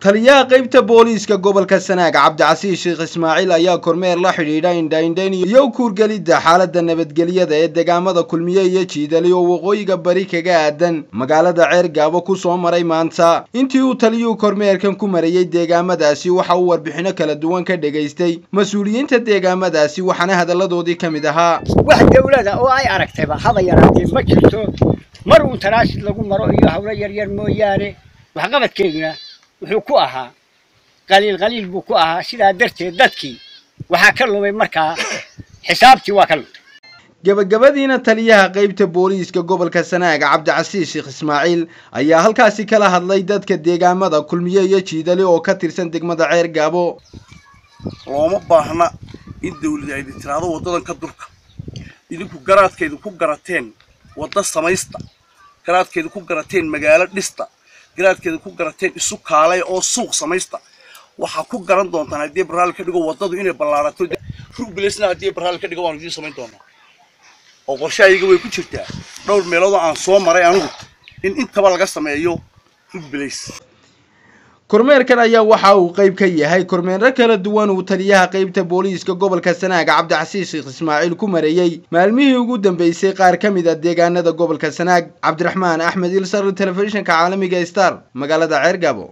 taliyaha qaybta booliiska gobolka sanaag cabdicasiis sheekh ismaaciil ayaa kormeer la xidhiidha indhaindhayn iyo kuurgelidda xaaladda nabadgelyada ee deegaamada kulmiye iyo jiidali oo waqooyiga bari kaga aadan. Magaalada ceer gaabo ku soo maray maanta. Intii uu taliyuhu kormeerkan ku marayey deegaamadaasi waxa uu warbixino kala duwan ka dhegaystay. Mas'uuliyiinta deegaamadaasi waxaana hadalladoodii ka mid ahaa. Wax dawlada oo ay aragtayba haba yaraatee ma jirto. Mar uun taraashid lagu maro iyo hawlo yaryar mooyaane. Waxqabadkeeduna wuxuu ku ahaa qaliil qaliil buu ku ahaa. Sidaa darteed dadkii waxaa ka lumay markaa xisaabtii waa ka lumtay gebagabadiina taliyaha qaybta booliiska gobolka sanaag cabdicasiis sheekh ismaaciil ayaa halkaasi kala hadlay dadka deegaamada kulmiye iyo jiidali oo ka tirsan degmada ceer gaabo. Looma baahna in dawlada ay tiraahdo waddadan ka durka. Idinku garaadkeedu ku garateen wadda samaysta. Garaadkeedu ku garateen magaalo dhista garaadkeeda ku garateen isu kaalay oo suuq samaysta. Waxaa ku garan doontaan haddii barnaal ka dhigo waddadu inay ballaarato rugbilaysna haddii barnaal ka dhigo waanu idiin samayn doonaa. Oo qorshe ayaga way ku jirtaa. Dhowr meeloodoo aan soo maray anigu in intaba laga sameeyo rugbilays kormeerkan ayaa waxa uu qayb ka yahay. Kormeerro kala duwan uu taliyaha qaybta booliiska gobolka sanaag cabdicasiis sheekh ismaaciil ku marayey maalmihii ugu dambeysay qaar ka mid a deegaanada gobolka sanaag cabdiraxmaan axmed ilsar telefishinka caalamiga star magaalada ceer gaabo